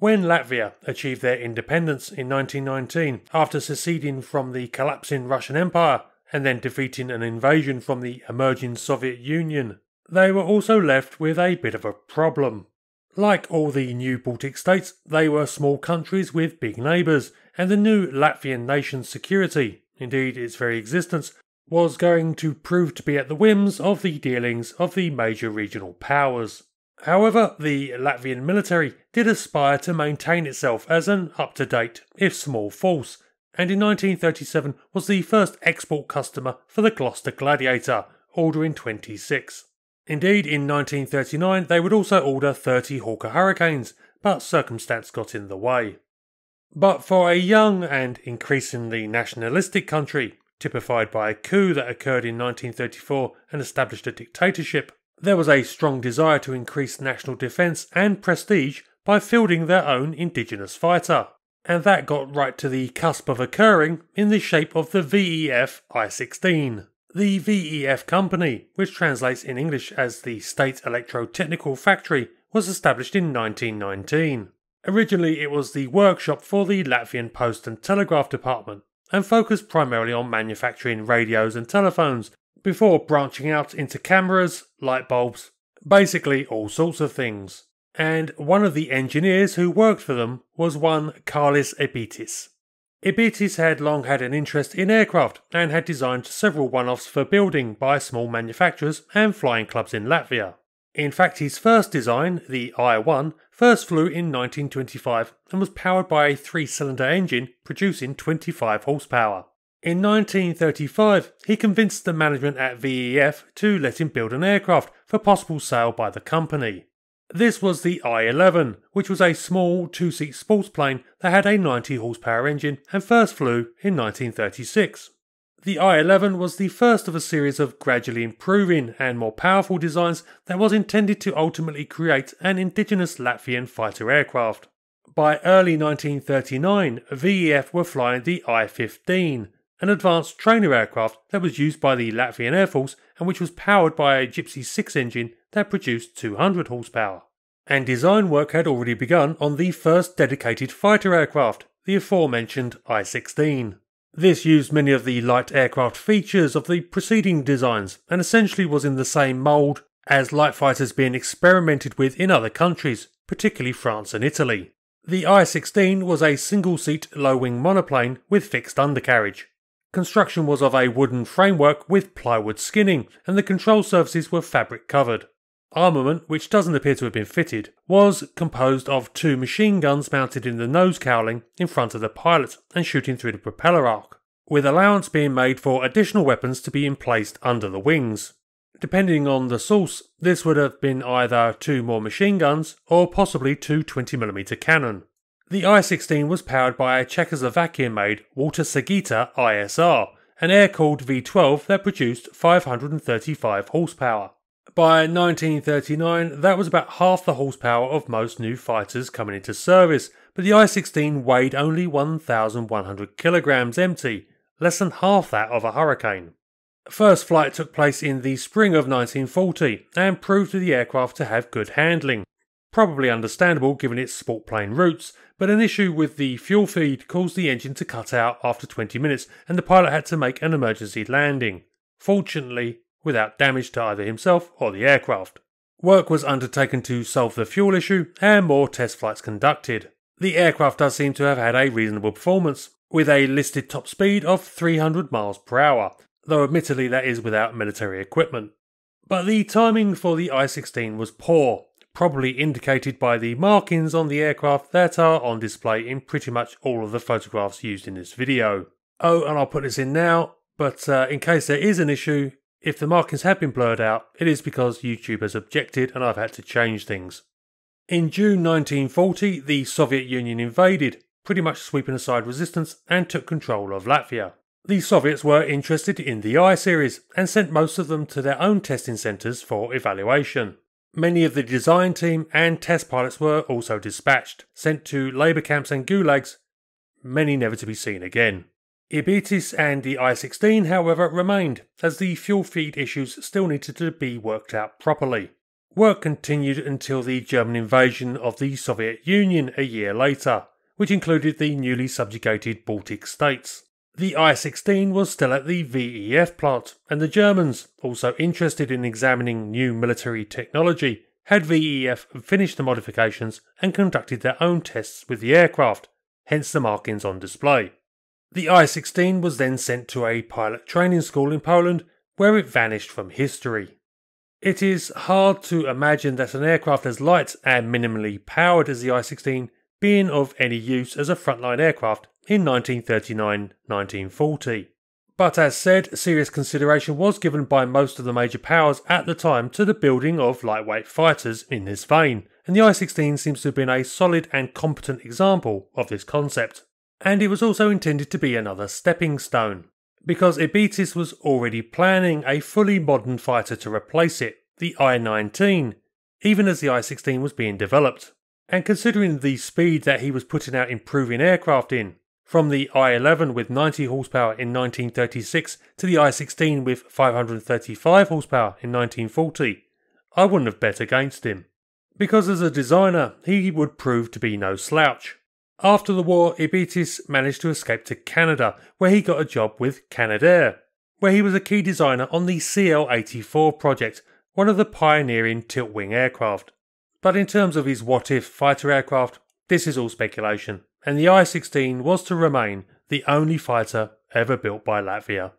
When Latvia achieved their independence in 1919 after seceding from the collapsing Russian Empire and then defeating an invasion from the emerging Soviet Union, they were also left with a bit of a problem. Like all the new Baltic states, they were small countries with big neighbours, and the new Latvian nation's security, indeed its very existence, was going to prove to be at the whims of the dealings of the major regional powers. However, the Latvian military did aspire to maintain itself as an up to date, if small, force, and in 1937 was the first export customer for the Gloster Gladiator, ordering 26. Indeed, in 1939 they would also order 30 Hawker Hurricanes, but circumstance got in the way. But for a young and increasingly nationalistic country, typified by a coup that occurred in 1934 and established a dictatorship, there was a strong desire to increase national defence and prestige by fielding their own indigenous fighter. And that got right to the cusp of occurring in the shape of the VEF I 16. The VEF company, which translates in English as the State Electrotechnical Factory, was established in 1919. Originally, it was the workshop for the Latvian Post and Telegraph Department and focused primarily on manufacturing radios and telephones before branching out into cameras, light bulbs, basically all sorts of things. And one of the engineers who worked for them was one Kārlis Irbītis. Irbītis had long had an interest in aircraft and had designed several one offs for building by small manufacturers and flying clubs in Latvia. In fact, his first design, the I 1, first flew in 1925 and was powered by a three cylinder engine producing 25 horsepower. In 1935, he convinced the management at VEF to let him build an aircraft for possible sale by the company. This was the I 11, which was a small two seat sports plane that had a 90 horsepower engine and first flew in 1936. The I 11 was the first of a series of gradually improving and more powerful designs that was intended to ultimately create an indigenous Latvian fighter aircraft. By early 1939, VEF were flying the I 15, an advanced trainer aircraft that was used by the Latvian Air Force and which was powered by a Gipsy 6 engine that produced 200 horsepower. And design work had already begun on the first dedicated fighter aircraft, the aforementioned I 16. This used many of the light aircraft features of the preceding designs and essentially was in the same mould as light fighters being experimented with in other countries, particularly France and Italy. The I 16 was a single seat low wing monoplane with fixed undercarriage. Construction was of a wooden framework with plywood skinning, and the control surfaces were fabric covered. Armament, which doesn't appear to have been fitted, was composed of two machine guns mounted in the nose cowling in front of the pilot and shooting through the propeller arc, with allowance being made for additional weapons to be emplaced under the wings. Depending on the source, this would have been either two more machine guns or possibly two 20mm cannon. The I-16 was powered by a Czechoslovakian-made Walter Sagitta ISR, an air-cooled V12 that produced 535 horsepower. By 1939, that was about half the horsepower of most new fighters coming into service, but the I-16 weighed only 1,100 kilograms empty, less than half that of a Hurricane. First flight took place in the spring of 1940 and proved the aircraft to have good handling. Probably understandable given its sport plane roots, but an issue with the fuel feed caused the engine to cut out after 20 minutes and the pilot had to make an emergency landing. Fortunately, without damage to either himself or the aircraft. Work was undertaken to solve the fuel issue and more test flights conducted. The aircraft does seem to have had a reasonable performance, with a listed top speed of 300 miles per hour, though admittedly that is without military equipment. But the timing for the I 16 was poor, probably indicated by the markings on the aircraft that are on display in pretty much all of the photographs used in this video. Oh, and I'll put this in now, but uh, in case there is an issue, if the markings have been blurred out, it is because YouTube has objected and I've had to change things. In June 1940, the Soviet Union invaded, pretty much sweeping aside resistance and took control of Latvia. The Soviets were interested in the I series and sent most of them to their own testing centres for evaluation. Many of the design team and test pilots were also dispatched, sent to labour camps and gulags, many never to be seen again. Irbītis and the I 16, however, remained, as the fuel feed issues still needed to be worked out properly. Work continued until the German invasion of the Soviet Union a year later, which included the newly subjugated Baltic states. The I 16 was still at the VEF plant, and the Germans, also interested in examining new military technology, had VEF finish the modifications and conducted their own tests with the aircraft, hence the markings on display. The I 16 was then sent to a pilot training school in Poland where it vanished from history. It is hard to imagine that an aircraft as light and minimally powered as the I 16 being of any use as a frontline aircraft in 1939 1940. But as said, serious consideration was given by most of the major powers at the time to the building of lightweight fighters in this vein, and the I 16 seems to have been a solid and competent example of this concept. And it was also intended to be another stepping stone, because Irbītis was already planning a fully modern fighter to replace it, the I 19, even as the I 16 was being developed. And considering the speed that he was putting out improving aircraft in, from the I-11 with 90 horsepower in 1936 to the I-16 with 535 horsepower in 1940, I wouldn't have bet against him. Because as a designer, he would prove to be no slouch. After the war, Irbītis managed to escape to Canada, where he got a job with Canadair, where he was a key designer on the CL-84 project, one of the pioneering tilt-wing aircraft. But in terms of his what-if fighter aircraft, this is all speculation and the I 16 was to remain the only fighter ever built by Latvia.